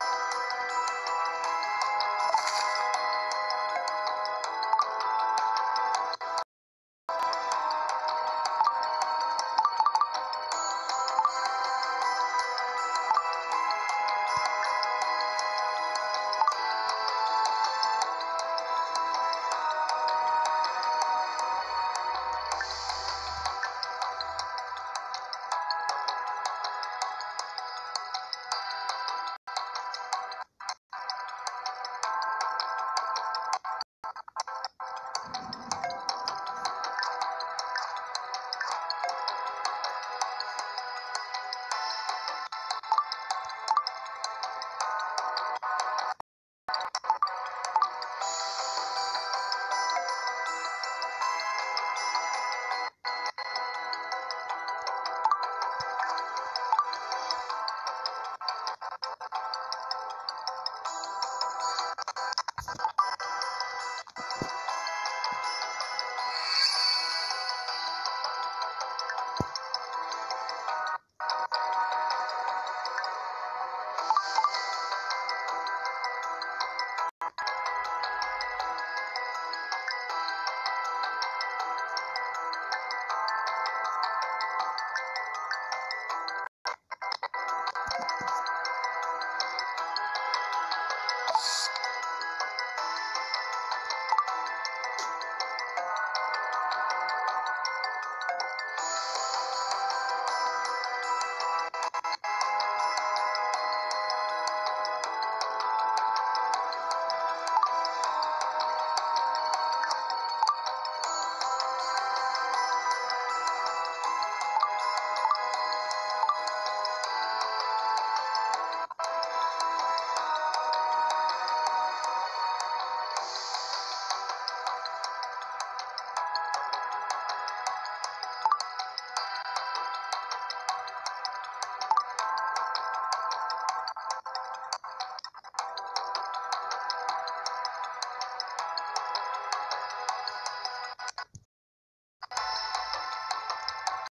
you